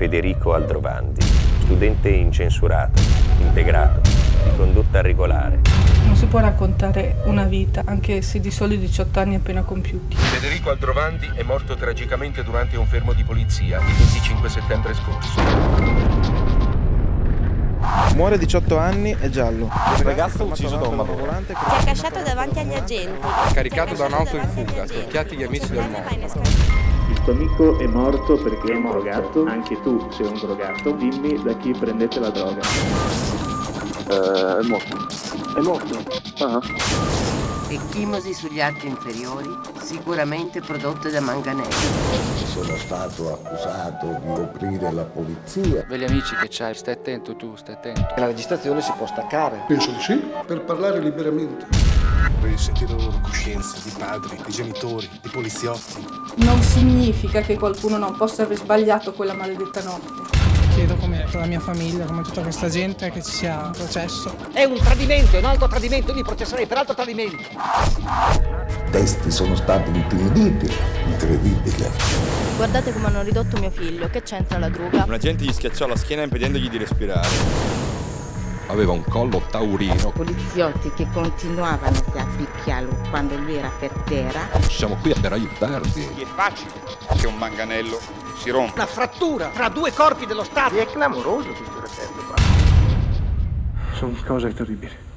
Federico Aldrovandi, studente incensurato, integrato, di condotta regolare. Non si può raccontare una vita, anche se di soli 18 anni appena compiuti. Federico Aldrovandi è morto tragicamente durante un fermo di polizia il 25 settembre scorso. Muore a 18 anni è giallo. Il ragazzo ucciso da un marrone. Si è accasciato davanti agli agenti. Caricato da un'auto in fuga, tocchiati gli amici del mondo. Tuo amico è morto perché è un drogato, anche tu sei un drogato, dimmi da chi prendete la droga. Uh, è morto. È morto? Ah. Ecchimosi sugli arti inferiori, sicuramente prodotte da manganello. Sono stato accusato di coprire la polizia. Vegli amici che c'hai, stai attento tu, stai attento. La registrazione si può staccare. Penso di sì, per parlare liberamente. Sentire la loro coscienza di padri, di genitori, di poliziotti. Non significa che qualcuno non possa aver sbagliato quella maledetta notte. Chiedo come la mia famiglia, come tutta questa gente che ci sia un processo. È un tradimento, è un altro tradimento, li processerei per altro tradimento. Testi sono stati intimiditi, incredibile. Guardate come hanno ridotto mio figlio, che c'entra la droga? Un agente gli schiacciò la schiena impedendogli di respirare aveva un collo taurino. Poliziotti che continuavano a picchiarlo quando lui era per terra. Siamo qui per aiutarti. È facile che un manganello si rompa. Una frattura tra due corpi dello Stato. È clamoroso questo referto qua. Sono cose terribili.